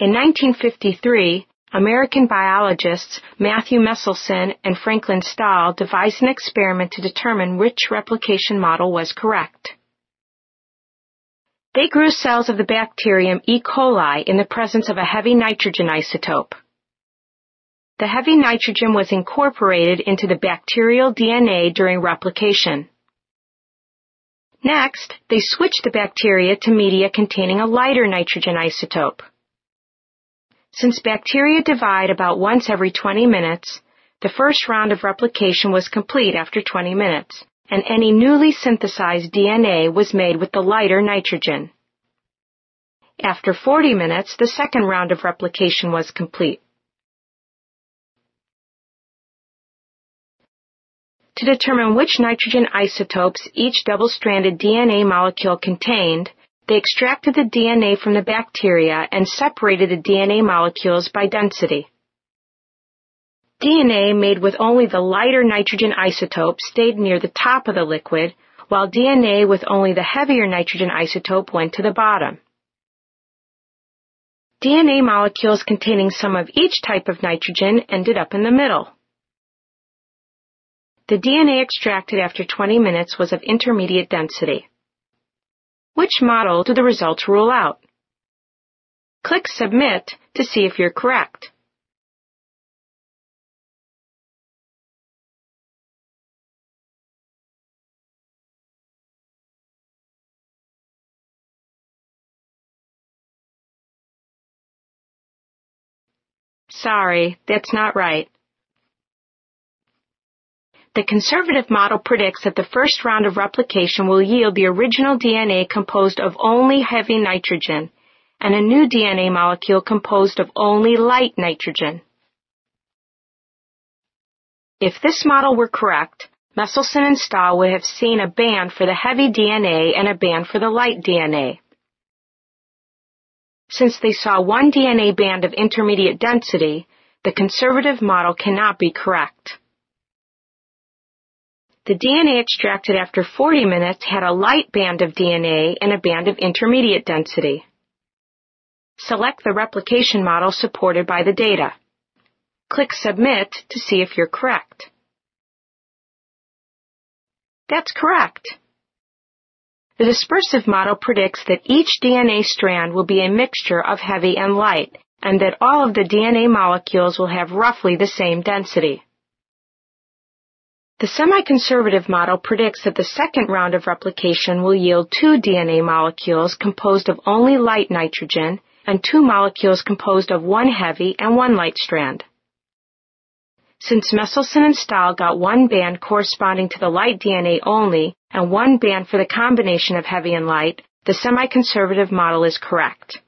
In 1953, American biologists Matthew Meselson and Franklin Stahl devised an experiment to determine which replication model was correct. They grew cells of the bacterium E. coli in the presence of a heavy nitrogen isotope. The heavy nitrogen was incorporated into the bacterial DNA during replication. Next, they switched the bacteria to media containing a lighter nitrogen isotope. Since bacteria divide about once every 20 minutes, the first round of replication was complete after 20 minutes, and any newly synthesized DNA was made with the lighter nitrogen. After 40 minutes, the second round of replication was complete. To determine which nitrogen isotopes each double-stranded DNA molecule contained, they extracted the DNA from the bacteria and separated the DNA molecules by density. DNA made with only the lighter nitrogen isotope stayed near the top of the liquid, while DNA with only the heavier nitrogen isotope went to the bottom. DNA molecules containing some of each type of nitrogen ended up in the middle. The DNA extracted after 20 minutes was of intermediate density. Which model do the results rule out? Click Submit to see if you're correct. Sorry, that's not right. The conservative model predicts that the first round of replication will yield the original DNA composed of only heavy nitrogen and a new DNA molecule composed of only light nitrogen. If this model were correct, Meselson and Stahl would have seen a band for the heavy DNA and a band for the light DNA. Since they saw one DNA band of intermediate density, the conservative model cannot be correct. The DNA extracted after 40 minutes had a light band of DNA and a band of intermediate density. Select the replication model supported by the data. Click Submit to see if you're correct. That's correct. The dispersive model predicts that each DNA strand will be a mixture of heavy and light, and that all of the DNA molecules will have roughly the same density. The semi-conservative model predicts that the second round of replication will yield two DNA molecules composed of only light nitrogen and two molecules composed of one heavy and one light strand. Since Meselson and Stahl got one band corresponding to the light DNA only and one band for the combination of heavy and light, the semi-conservative model is correct.